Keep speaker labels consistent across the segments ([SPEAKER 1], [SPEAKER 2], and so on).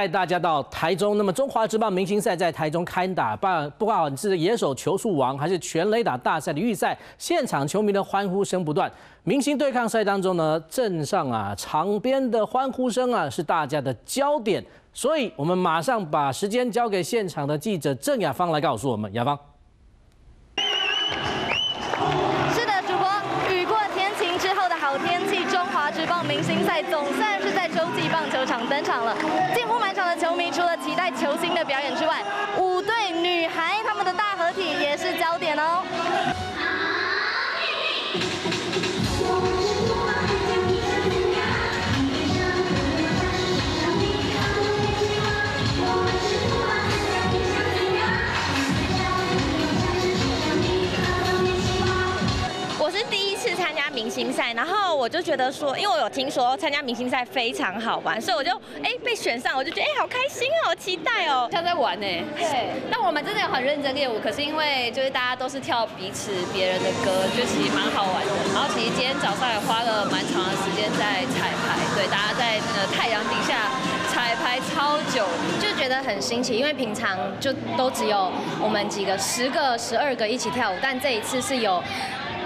[SPEAKER 1] 带大家到台中。那么中华职棒明星赛在台中开打，不不管是野手球速王，还是全垒打大赛的预赛，现场球迷的欢呼声不断。明星对抗赛当中呢，镇上啊场边的欢呼声啊是大家的焦点。所以我们马上把时间交给现场的记者郑雅芳来告诉我们，雅芳。
[SPEAKER 2] 明星赛总算是在洲际棒球场登场了，近乎满场的球迷除了期待球星的表演之外，五队女孩他们的大合体也是焦点哦。
[SPEAKER 3] 明星赛，然后我就觉得说，因为我有听说参加明星赛非常好玩，所以我就哎被选上，我就觉得哎好开心哦，好期待哦，
[SPEAKER 4] 像在玩呢。对，但我们真的有很认真练舞，可是因为就是大家都是跳彼此别人的歌，就其实蛮好玩的。然后其实今天早上也花了蛮长的时间在彩排，对，大家在那个太阳底下彩排超久，
[SPEAKER 5] 就觉得很新奇，因为平常就都只有我们几个十个、十二个一起跳舞，但这一次是有。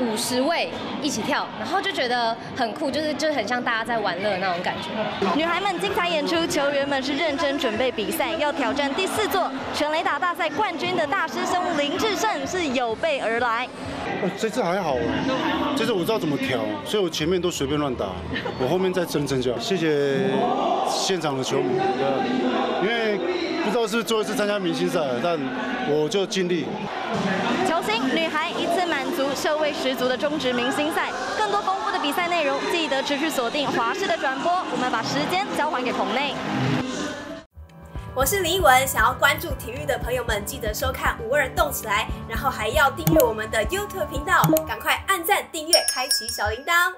[SPEAKER 5] 五十位一起跳，然后就觉得很酷，就是就是很像大家在玩乐那种感觉。
[SPEAKER 2] 女孩们精彩演出，球员们是认真准备比赛，要挑战第四座全雷打大赛冠军的大师兄林志胜是有备而来。
[SPEAKER 6] 这次还好，这次我知道怎么调，所以我前面都随便乱打，我后面再真真就好。谢谢现场的球迷，因为不知道是做一次参加明星赛，但我就尽力。
[SPEAKER 2] 球星女孩一次满足，社味十足的中职明星赛。更多丰富的比赛内容，记得持续锁定华视的转播。我们把时间交还给棚内。
[SPEAKER 7] 我是李文，想要关注体育的朋友们，记得收看五二动起来，然后还要订阅我们的 YouTube 频道，赶快按赞、订阅、开启小铃铛。